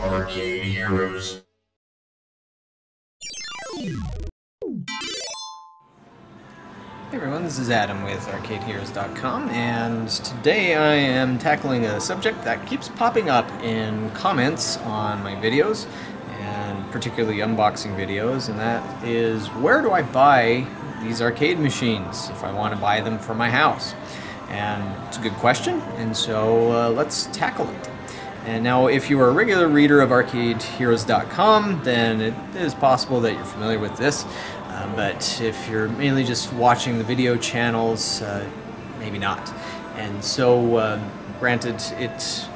Arcade Heroes. Hey everyone, this is Adam with ArcadeHeroes.com, and today I am tackling a subject that keeps popping up in comments on my videos, and particularly unboxing videos, and that is where do I buy these arcade machines if I want to buy them for my house? And it's a good question, and so uh, let's tackle it. And now, if you are a regular reader of ArcadeHeroes.com, then it is possible that you're familiar with this. Uh, but if you're mainly just watching the video channels, uh, maybe not. And so, uh, granted, it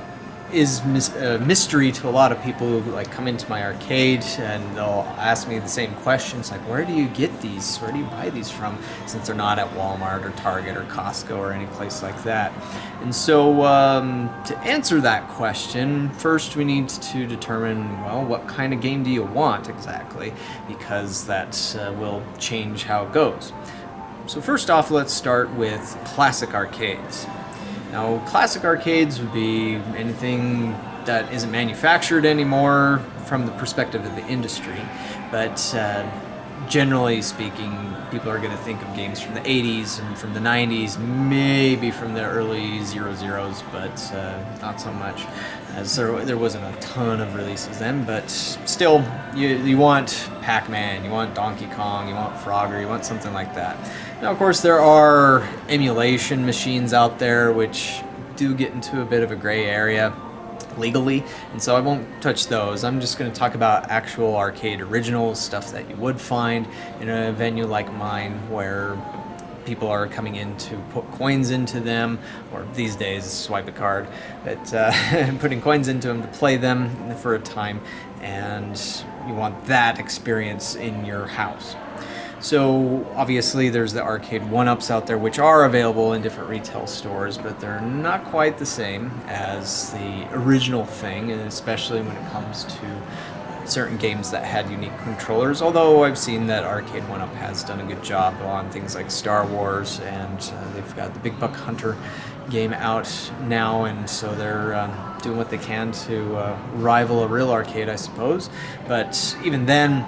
is a mystery to a lot of people who like come into my arcade and they'll ask me the same questions like where do you get these? Where do you buy these from? Since they're not at walmart or target or costco or any place like that. And so um, to answer that question first we need to determine well what kind of game do you want exactly? Because that uh, will change how it goes. So first off let's start with classic arcades now, classic arcades would be anything that isn't manufactured anymore from the perspective of the industry, but uh, generally speaking, people are going to think of games from the 80s and from the 90s, maybe from the early zero zeros, but uh, not so much, as there, there wasn't a ton of releases then. But still, you, you want Pac-Man, you want Donkey Kong, you want Frogger, you want something like that. Now, of course, there are emulation machines out there which do get into a bit of a gray area legally, and so I won't touch those. I'm just going to talk about actual arcade originals, stuff that you would find in a venue like mine where people are coming in to put coins into them, or these days swipe a card, but uh, putting coins into them to play them for a time, and you want that experience in your house. So obviously there's the Arcade1Ups out there which are available in different retail stores, but they're not quite the same as the original thing, and especially when it comes to certain games that had unique controllers, although I've seen that Arcade1Up has done a good job on things like Star Wars, and uh, they've got the Big Buck Hunter game out now, and so they're um, doing what they can to uh, rival a real arcade, I suppose. But even then,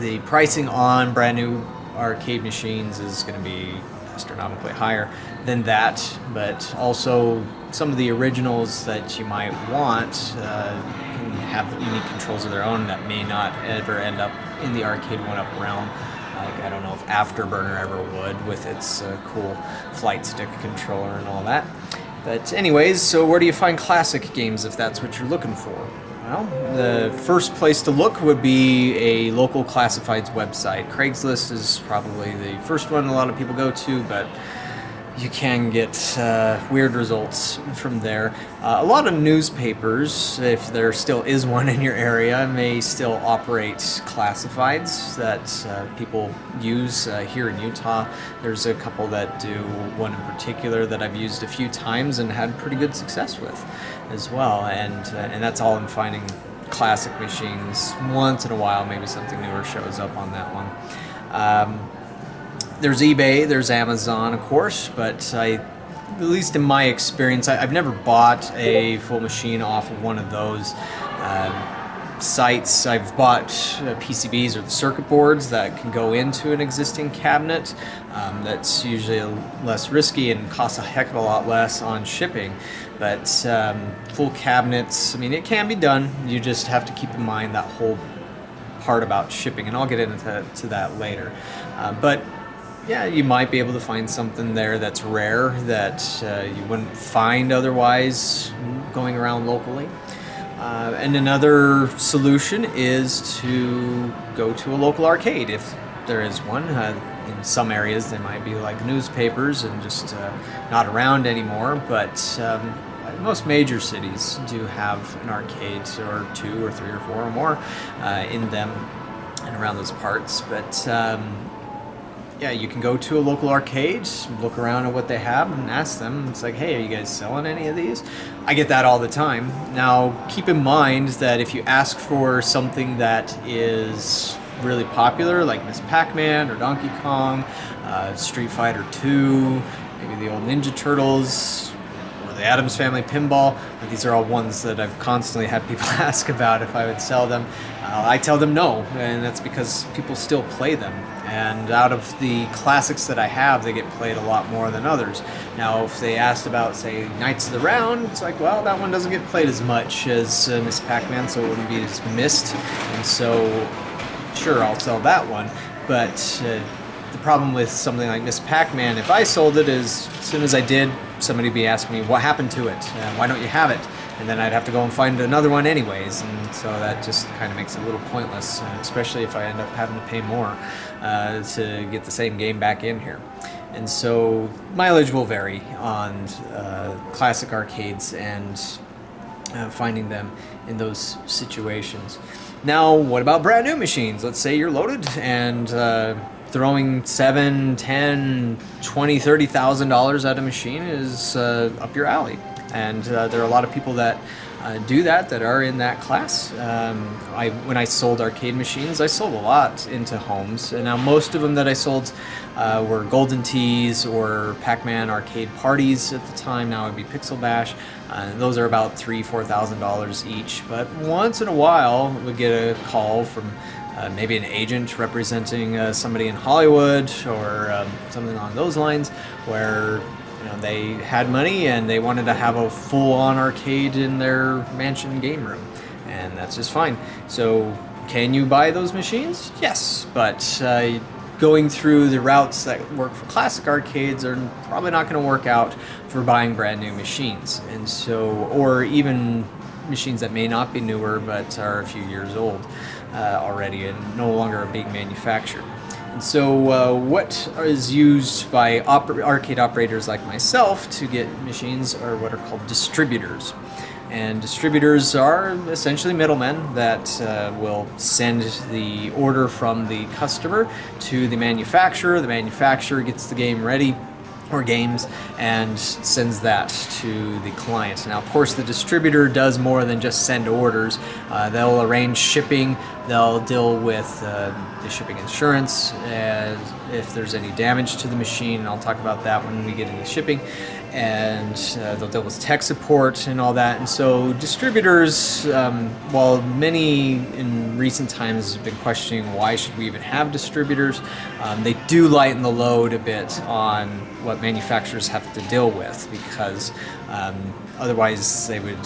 the pricing on brand new arcade machines is going to be astronomically higher than that, but also some of the originals that you might want uh, can have unique controls of their own that may not ever end up in the Arcade1Up realm. Like I don't know if Afterburner ever would with its uh, cool flight stick controller and all that. But anyways, so where do you find classic games if that's what you're looking for? Well, the first place to look would be a local classifieds website. Craigslist is probably the first one a lot of people go to, but you can get uh, weird results from there. Uh, a lot of newspapers, if there still is one in your area, may still operate classifieds that uh, people use uh, here in Utah. There's a couple that do one in particular that I've used a few times and had pretty good success with as well, and uh, and that's all in finding classic machines. Once in a while, maybe something newer shows up on that one. Um, there's eBay, there's Amazon, of course, but I, at least in my experience, I, have never bought a full machine off of one of those. Um, sites. I've bought uh, PCBs or the circuit boards that can go into an existing cabinet. Um, that's usually less risky and costs a heck of a lot less on shipping. But um, full cabinets, I mean, it can be done. You just have to keep in mind that whole part about shipping, and I'll get into to that later. Uh, but yeah, you might be able to find something there that's rare that uh, you wouldn't find otherwise going around locally. Uh, and another solution is to go to a local arcade if there is one. Uh, in some areas, they might be like newspapers and just uh, not around anymore, but um, most major cities do have an arcade or two or three or four or more uh, in them and around those parts. But um, yeah, you can go to a local arcade, look around at what they have, and ask them. It's like, hey, are you guys selling any of these? I get that all the time. Now, keep in mind that if you ask for something that is really popular, like Ms. Pac-Man or Donkey Kong, uh, Street Fighter 2, maybe the old Ninja Turtles, or the Addams Family Pinball. These are all ones that I've constantly had people ask about if I would sell them. Uh, I tell them no, and that's because people still play them. And out of the classics that I have, they get played a lot more than others. Now, if they asked about, say, Knights of the Round, it's like, well, that one doesn't get played as much as uh, Ms. Pac-Man, so it wouldn't be as missed. And so, sure, I'll sell that one. But uh, the problem with something like Ms. Pac-Man, if I sold it, is as soon as I did, somebody would be asking me, what happened to it? Uh, why don't you have it? And then I'd have to go and find another one anyways, and so that just kind of makes it a little pointless, uh, especially if I end up having to pay more uh, to get the same game back in here. And so mileage will vary on uh, classic arcades and uh, finding them in those situations. Now, what about brand new machines? Let's say you're loaded and uh, throwing seven, ten, twenty, thirty thousand dollars at a machine is uh, up your alley, and uh, there are a lot of people that uh, do that that are in that class. Um, I when I sold arcade machines, I sold a lot into homes, and now most of them that I sold uh, were Golden Tees or Pac-Man arcade parties at the time. Now it'd be Pixel Bash. Uh, those are about three, four thousand dollars each. But once in a while, we get a call from uh, maybe an agent representing uh, somebody in Hollywood or um, something along those lines, where you know they had money and they wanted to have a full-on arcade in their mansion game room, and that's just fine. So, can you buy those machines? Yes, but uh, going through the routes that work for classic arcades are probably not going to work out for buying brand new machines, and so or even machines that may not be newer but are a few years old uh, already and no longer being manufactured. And so, uh, what is used by oper arcade operators like myself to get machines are what are called distributors. And distributors are essentially middlemen that uh, will send the order from the customer to the manufacturer. The manufacturer gets the game ready or games and sends that to the client. Now, of course, the distributor does more than just send orders. Uh, they'll arrange shipping, they'll deal with uh, the shipping insurance, and if there's any damage to the machine, I'll talk about that when we get into shipping and uh, they'll deal with tech support and all that. And so distributors, um, while many in recent times have been questioning why should we even have distributors, um, they do lighten the load a bit on what manufacturers have to deal with because um, otherwise they would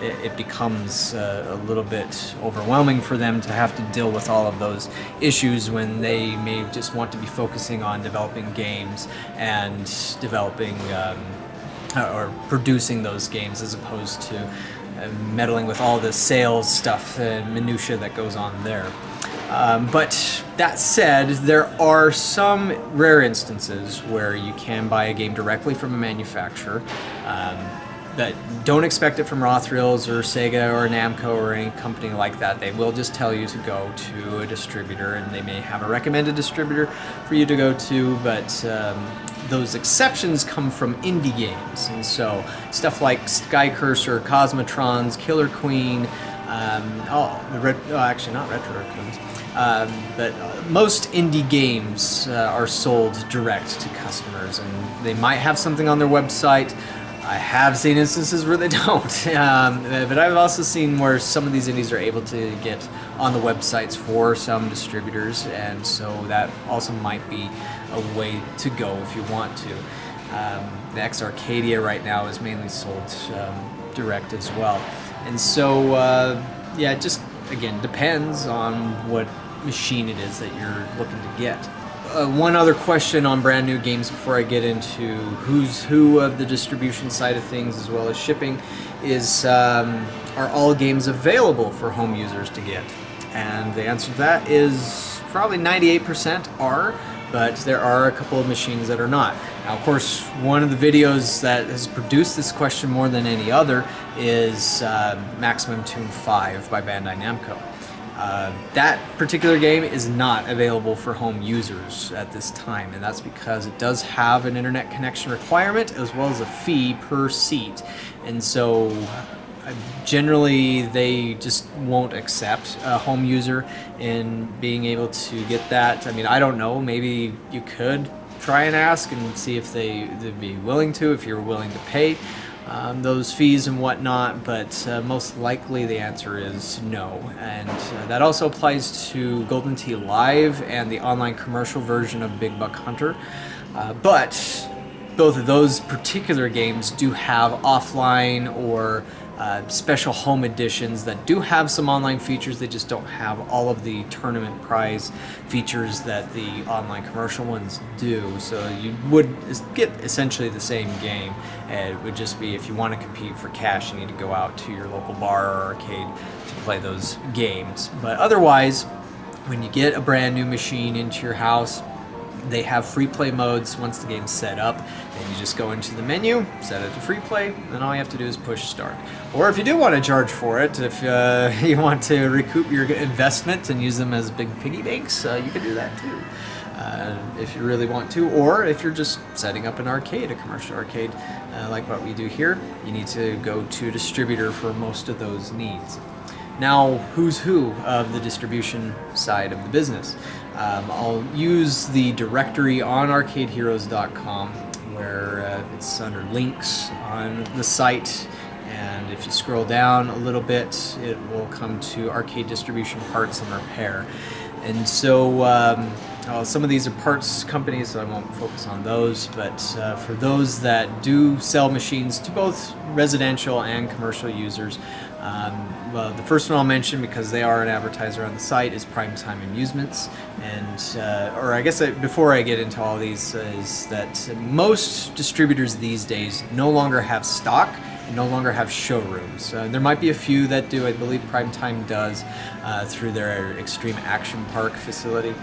it, it becomes uh, a little bit overwhelming for them to have to deal with all of those issues when they may just want to be focusing on developing games and developing um, uh, or producing those games as opposed to uh, meddling with all the sales stuff and minutia that goes on there. Um, but that said, there are some rare instances where you can buy a game directly from a manufacturer. Um, that don't expect it from Raw Thrills or Sega or Namco or any company like that. They will just tell you to go to a distributor, and they may have a recommended distributor for you to go to, but um, those exceptions come from indie games. And so stuff like Sky Curser, Cosmotrons, Killer Queen, um, oh, oh, actually not Retro Raccoons. Um, but most indie games uh, are sold direct to customers, and they might have something on their website, I have seen instances where they don't, um, but I've also seen where some of these indies are able to get on the websites for some distributors, and so that also might be a way to go if you want to. Um, the exA-Arcadia right now is mainly sold um, direct as well, and so uh, yeah, it just again depends on what machine it is that you're looking to get. Uh, one other question on brand new games before I get into who's who of the distribution side of things as well as shipping is um, are all games available for home users to get? And the answer to that is probably 98% are, but there are a couple of machines that are not. Now, of course, one of the videos that has produced this question more than any other is uh, Maximum Tune 5 by Bandai Namco. Uh, that particular game is not available for home users at this time, and that's because it does have an internet connection requirement as well as a fee per seat. And so uh, generally they just won't accept a home user in being able to get that. I mean, I don't know, maybe you could try and ask and see if they, they'd be willing to, if you're willing to pay. Um, those fees and whatnot, but uh, most likely the answer is no. And uh, that also applies to Golden Tee Live and the online commercial version of Big Buck Hunter. Uh, but both of those particular games do have offline or uh, special home editions that do have some online features. They just don't have all of the tournament prize features that the online commercial ones do. So you would get essentially the same game. It would just be if you want to compete for cash, you need to go out to your local bar or arcade to play those games. But otherwise, when you get a brand new machine into your house, they have free play modes once the game's set up, and you just go into the menu, set it to free play, and all you have to do is push start. Or if you do want to charge for it, if uh, you want to recoup your investment and use them as big piggy banks, uh, you can do that too. Uh, if you really want to, or if you're just setting up an arcade, a commercial arcade, uh, like what we do here, you need to go to distributor for most of those needs. Now, who's who of the distribution side of the business? Um, I'll use the directory on arcadeheroes.com where uh, it's under links on the site. And if you scroll down a little bit it will come to arcade distribution parts and repair. And so um, uh, some of these are parts companies, so I won't focus on those. But uh, for those that do sell machines to both residential and commercial users, um, well, the first one I'll mention because they are an advertiser on the site is Primetime Amusements, and uh, or I guess I, before I get into all these is that most distributors these days no longer have stock and no longer have showrooms. Uh, there might be a few that do. I believe Primetime does uh, through their Extreme Action Park facility.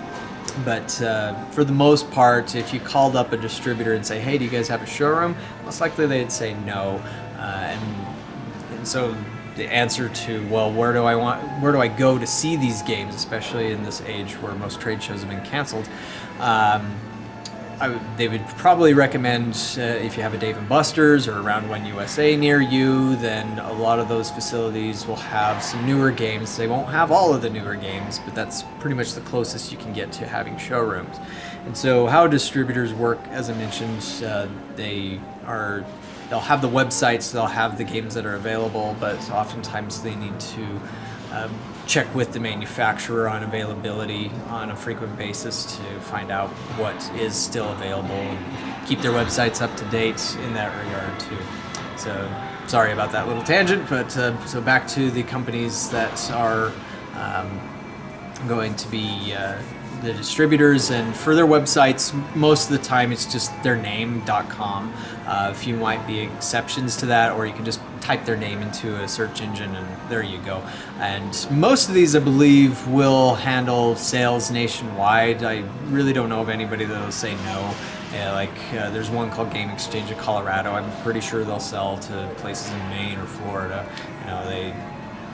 But uh, for the most part, if you called up a distributor and say, "Hey, do you guys have a showroom?" Most likely they'd say no, uh, and, and so the answer to well, where do I want, where do I go to see these games, especially in this age where most trade shows have been canceled. Um, they would probably recommend uh, if you have a Dave and Buster's or Round One USA near you, then a lot of those facilities will have some newer games. They won't have all of the newer games, but that's pretty much the closest you can get to having showrooms. And so, how distributors work, as I mentioned, uh, they are they'll have the websites, they'll have the games that are available, but oftentimes they need to um, check with the manufacturer on availability on a frequent basis to find out what is still available and keep their websites up to date in that regard too. So sorry about that little tangent, but uh, so back to the companies that are um, going to be uh, the distributors and for their websites most of the time it's just their name.com uh, a few might be exceptions to that or you can just type their name into a search engine and there you go and most of these i believe will handle sales nationwide i really don't know of anybody that'll say no yeah, like uh, there's one called Game Exchange of Colorado. I'm pretty sure they'll sell to places in Maine or Florida. You know, they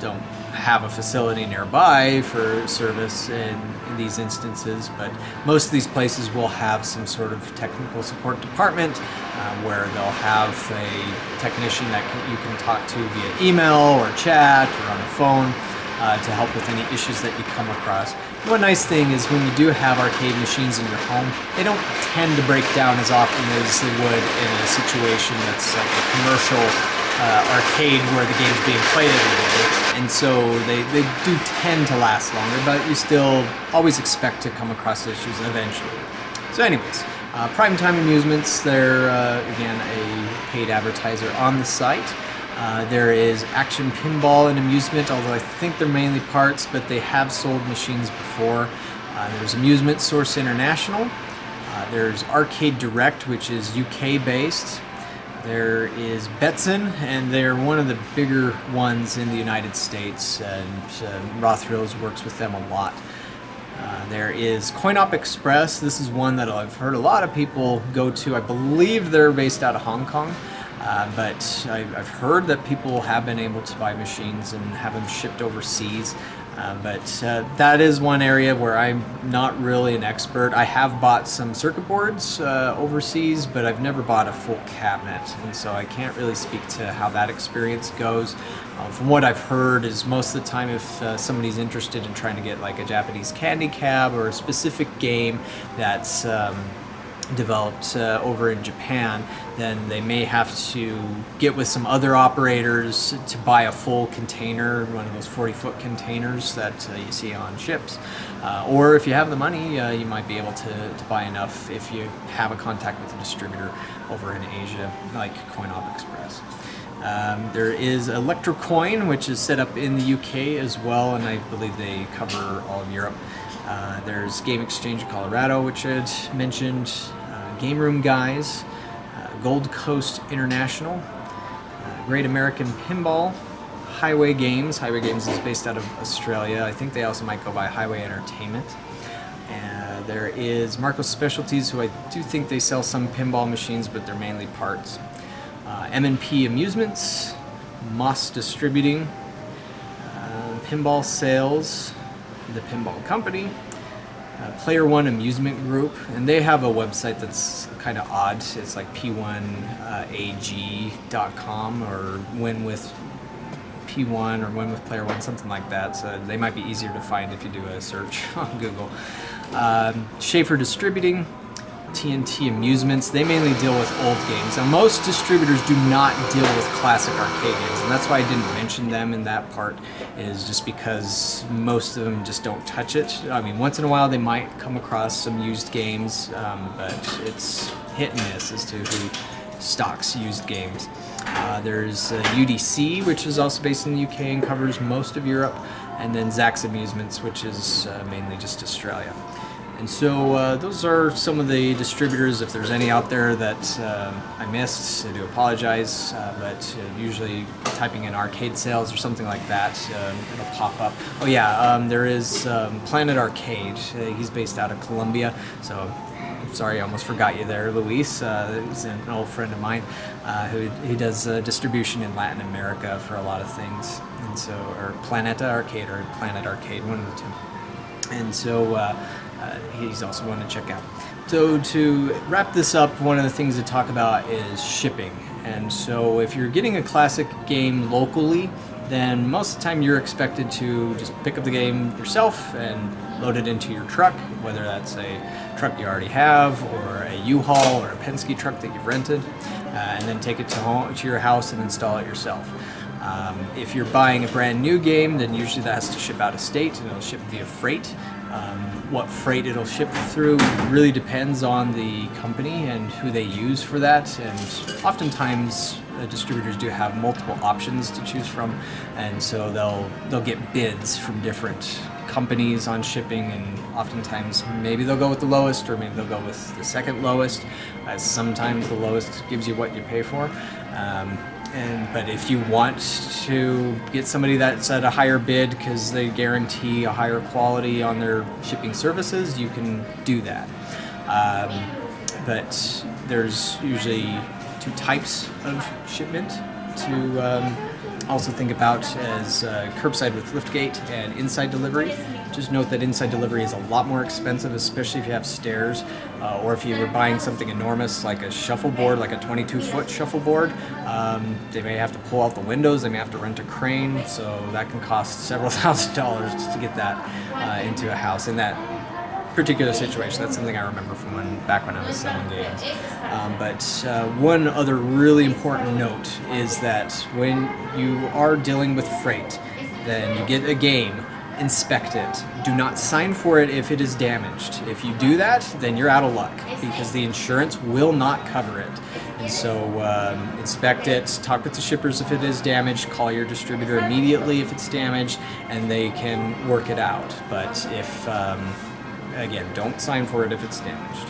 don't have a facility nearby for service in, in, these instances, but most of these places will have some sort of technical support department uh, where they'll have a technician that can, you can talk to via email or chat or on the phone uh, to help with any issues that you come across. One nice thing is when you do have arcade machines in your home, they don't tend to break down as often as they would in a situation that's like a commercial uh, arcade where the game's being played every day. And so they, they do tend to last longer, but you still always expect to come across issues eventually. So anyways, uh, Primetime Amusements, they're, uh, again, a paid advertiser on the site. Uh, there is Action Pinball and Amusement, although I think they're mainly parts, but they have sold machines before. Uh, there's Amusement Source International. Uh, there's Arcade Direct, which is UK based. There is Betson, and they're one of the bigger ones in the United States, and uh, Raw Thrills works with them a lot. Uh, there is CoinOp Express. This is one that I've heard a lot of people go to. I believe they're based out of Hong Kong, uh, but I, have heard that people have been able to buy machines and have them shipped overseas. Uh, but uh, that is one area where I'm not really an expert. I have bought some circuit boards uh, overseas, but I've never bought a full cabinet, and so I can't really speak to how that experience goes. Uh, from what I've heard, is most of the time if uh, somebody's interested in trying to get like a Japanese candy cab or a specific game that's um, developed uh, over in Japan, then they may have to get with some other operators to buy a full container, one of those 40 foot containers that uh, you see on ships. Uh, or if you have the money, uh, you might be able to, to buy enough if you have a contact with a distributor over in Asia, like CoinOp Express. Um, there is Electrocoin, which is set up in the UK as well, and I believe they cover all of Europe. Uh, there's Game Exchange in Colorado, which I mentioned. Game Room Guys, uh, Gold Coast International, uh, Great American Pinball, Highway Games. Highway Games is based out of Australia. I think they also might go by Highway Entertainment. Uh, there is Marcos Specialties, who I do think they sell some pinball machines, but they're mainly parts. Uh, M&P Amusements, Moss Distributing, uh, Pinball Sales, The Pinball Company, uh, Player One Amusement Group, and they have a website that's kind of odd. It's like p1ag.com or win with P1 or win with Player One, something like that. So they might be easier to find if you do a search on Google. Um, Shaffer Distributing, TNT Amusements, they mainly deal with old games. Now, most distributors do not deal with classic arcade games, and that's why I didn't mention them in that part, is just because most of them just don't touch it. I mean, once in a while they might come across some used games, um, but it's hit and miss as to who stocks used games. Uh, there's uh, UDC, which is also based in the UK and covers most of Europe, and then Zax Amusements, which is uh, mainly just Australia. And so uh, those are some of the distributors. If there's any out there that uh, I missed, I do apologize. Uh, but uh, usually typing in arcade sales or something like that, um, it'll pop up. Oh yeah, um, there is um, Planet Arcade. Uh, he's based out of Colombia. So sorry, I almost forgot you there, Luis. Uh, he's an old friend of mine uh, who he does uh, distribution in Latin America for a lot of things, and so or Planeta Arcade or Planet Arcade, one of the two. And so uh, he's also one to check out. So to wrap this up, one of the things to talk about is shipping. And so if you're getting a classic game locally, then most of the time you're expected to just pick up the game yourself and load it into your truck, whether that's a truck you already have or a U-Haul or a Penske truck that you've rented, uh, and then take it to, home, to your house and install it yourself. Um, if you're buying a brand new game, then usually that has to ship out of state and it'll ship via freight. Um, what freight it'll ship through really depends on the company and who they use for that. And oftentimes, uh, distributors do have multiple options to choose from, and so they'll they'll get bids from different companies on shipping, and oftentimes maybe they'll go with the lowest, or maybe they'll go with the second lowest. As sometimes the lowest gives you what you pay for. Um, and but if you want to get somebody that's at a higher bid because they guarantee a higher quality on their shipping services, you can do that. Um, but there's usually two types of shipment to um, also think about as uh, curbside with liftgate and inside delivery. Just note that inside delivery is a lot more expensive, especially if you have stairs, uh, or if you were buying something enormous like a shuffleboard, like a 22-foot shuffleboard. Um, they may have to pull out the windows. They may have to rent a crane, so that can cost several thousand dollars just to get that uh, into a house. In that particular situation. That's something I remember from when back when I was selling games. Um, but uh, one other really important note is that when you are dealing with freight, then you get a game, inspect it. Do not sign for it if it is damaged. If you do that, then you're out of luck because the insurance will not cover it. And so um, inspect it, talk with the shippers if it is damaged, call your distributor immediately if it's damaged, and they can work it out. But if um, again, don't sign for it if it's damaged.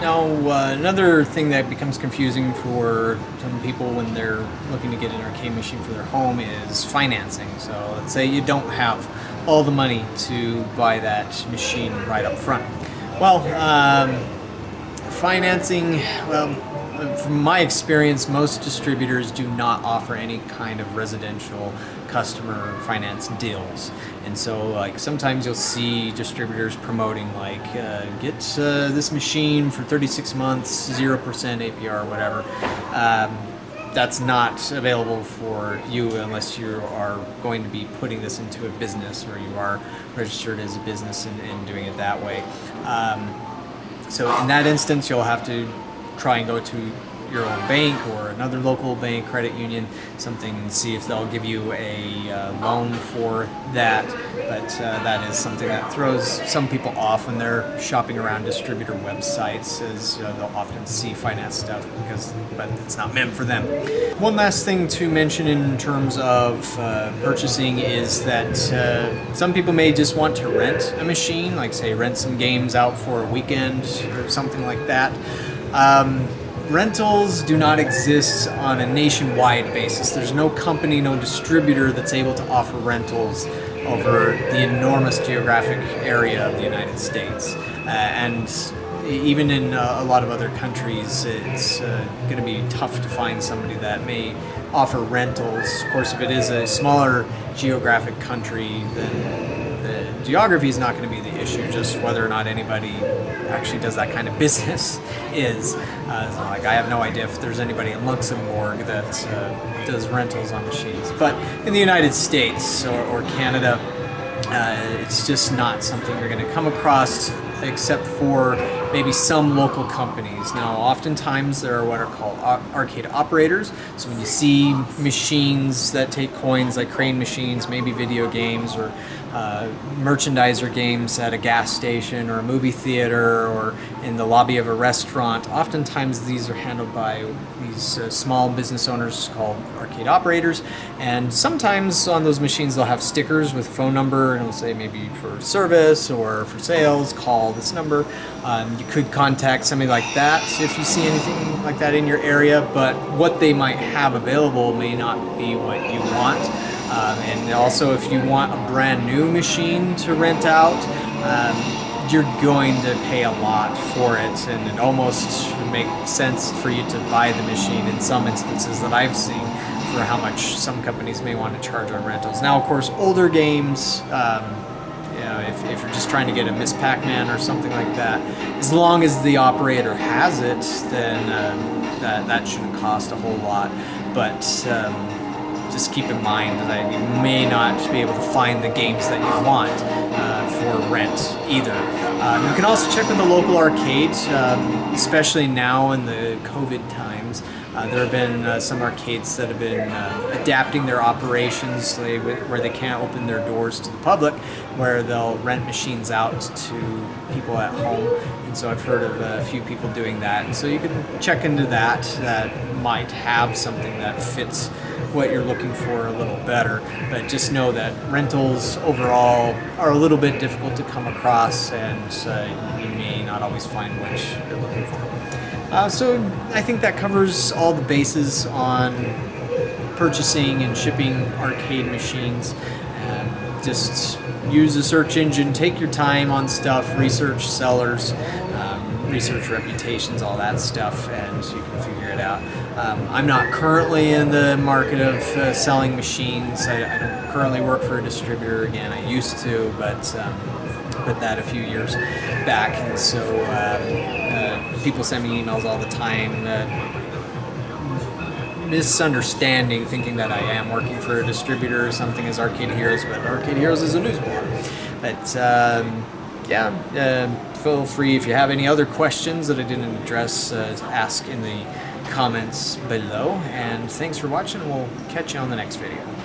Now, uh, another thing that becomes confusing for some people when they're looking to get an arcade machine for their home is financing. So, let's say you don't have all the money to buy that machine right up front. Well, um, financing, well, from my experience, most distributors do not offer any kind of residential customer finance deals. And so, like, sometimes you'll see distributors promoting, like, uh, get uh, this machine for 36 months, 0% APR, whatever. Um, that's not available for you unless you are going to be putting this into a business or you are registered as a business and, and doing it that way. Um, so in that instance, you'll have to try and go to your own bank or another local bank, credit union, something, and see if they'll give you a uh, loan for that. But uh, that is something that throws some people off when they're shopping around distributor websites, as uh, they'll often see finance stuff because, but it's not meant for them. One last thing to mention in terms of uh, purchasing is that uh, some people may just want to rent a machine, like say rent some games out for a weekend or something like that. Um, rentals do not exist on a nationwide basis. There's no company, no distributor that's able to offer rentals over the enormous geographic area of the United States. Uh, and even in uh, a lot of other countries, it's uh, going to be tough to find somebody that may offer rentals. Of course, if it is a smaller geographic country, then the geography is not going to be the issue, just whether or not anybody actually does that kind of business is. Uh, like I have no idea if there's anybody in Luxembourg that uh, does rentals on machines. But in the United States or, or Canada, uh, it's just not something you're going to come across except for maybe some local companies. Now, oftentimes there are what are called arcade operators. So when you see machines that take coins, like crane machines, maybe video games or uh, merchandiser games at a gas station or a movie theater or in the lobby of a restaurant. Oftentimes these are handled by these uh, small business owners called arcade operators and sometimes on those machines they'll have stickers with phone number and it'll say maybe for service or for sales call this number. Um, you could contact somebody like that if you see anything like that in your area but what they might have available may not be what you want. Um, and also, if you want a brand new machine to rent out, um, you're going to pay a lot for it, and it almost makes sense for you to buy the machine in some instances that I've seen for how much some companies may want to charge on rentals. Now, of course, older games. Um, you know, if, if, you're just trying to get a Ms. Pac-Man or something like that, as long as the operator has it, then um, that, that shouldn't cost a whole lot. But um, just keep in mind that you may not be able to find the games that you want uh, for rent either. Um, you can also check with the local arcades, um, especially now in the COVID times. Uh, there have been uh, some arcades that have been uh, adapting their operations they, where they can't open their doors to the public, where they'll rent machines out to people at home. And so I've heard of a few people doing that. And so you can check into that. That might have something that fits what you're looking for a little better. But just know that rentals overall are a little bit difficult to come across, and uh, you may not always find what you're looking for. Uh, so I think that covers all the bases on purchasing and shipping arcade machines. Um, just use a search engine, take your time on stuff, research sellers, um, research reputations, all that stuff, and you can figure it out. Um, I'm not currently in the market of uh, selling machines. I, I, don't currently work for a distributor again. I used to, but um, that a few years back. And so uh, uh, people send me emails all the time. Uh, misunderstanding, thinking that I am working for a distributor or something as Arcade Heroes, but Arcade Heroes is a news blog. But um, yeah, uh, feel free if you have any other questions that I didn't address, uh, ask in the comments below. And thanks for watching. We'll catch you on the next video.